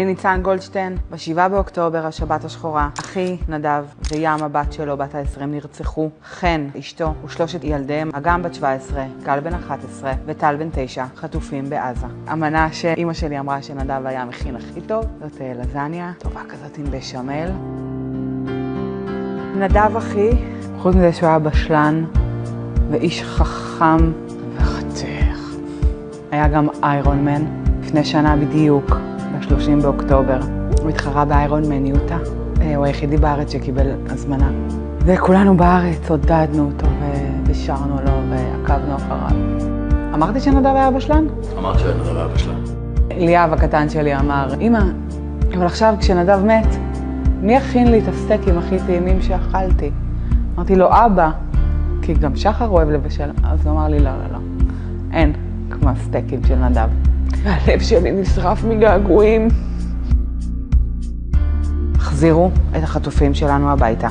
אני ניצן גולדשטיין, ב-7 באוקטובר, השבת השחורה, אחי נדב וים הבת שלו, בת ה-20, נרצחו. חן, אשתו ושלושת ילדיהם, אגם בת 17, גל בן 11 וטל בן 9, חטופים בעזה. המנה שאימא שלי אמרה שנדב היה מכין הכי טוב, זאת אה, לזניה, טובה כזאת עם בשמל. נדב אחי, חוץ מזה שהוא היה בשלן ואיש חכם וחתך. היה גם איירון מן, לפני שנה בדיוק. ב-30 באוקטובר. הוא התחרה באיירון מן יוטה. הוא היחידי בארץ שקיבל הזמנה. וכולנו בארץ עודדנו אותו ושרנו לו ועקבנו אחריו. אמרתי שנדב היה בשלן? אמרת שנדב היה בשלן. ליאב הקטן שלי אמר, אמא, אבל עכשיו כשנדב מת, מי יכין לי את הסטייקים הכי טעימים שאכלתי? אמרתי לו, אבא, כי גם שחר אוהב לבשל. אז הוא אמר לי, לא, לא, לא, אין כמו הסטייקים של נדב. והלב שלי נשרף מגעגועים. החזירו את החטופים שלנו הביתה.